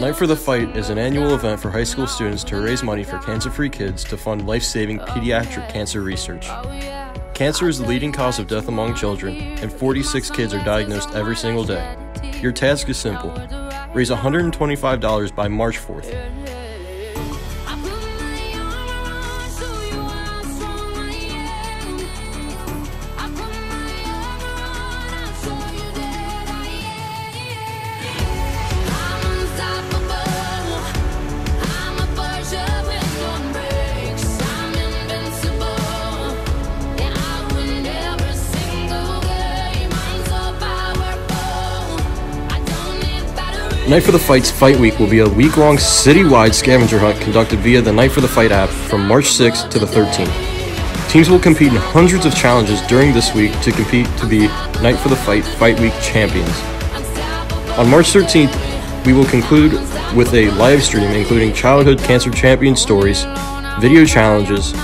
Night for the Fight is an annual event for high school students to raise money for cancer free kids to fund life saving pediatric cancer research. Cancer is the leading cause of death among children, and 46 kids are diagnosed every single day. Your task is simple. Raise $125 by March 4th. Night for the Fight's Fight Week will be a week long citywide scavenger hunt conducted via the Night for the Fight app from March 6th to the 13th. Teams will compete in hundreds of challenges during this week to compete to be Night for the Fight Fight Week champions. On March 13th, we will conclude with a live stream including childhood cancer champion stories, video challenges,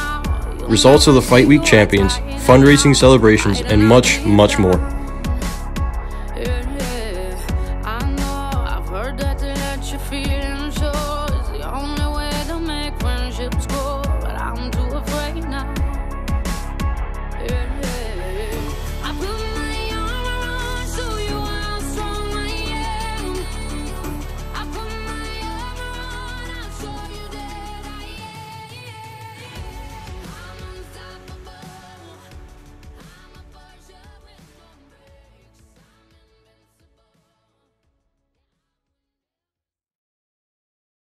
results of the Fight Week champions, fundraising celebrations, and much, much more. feeling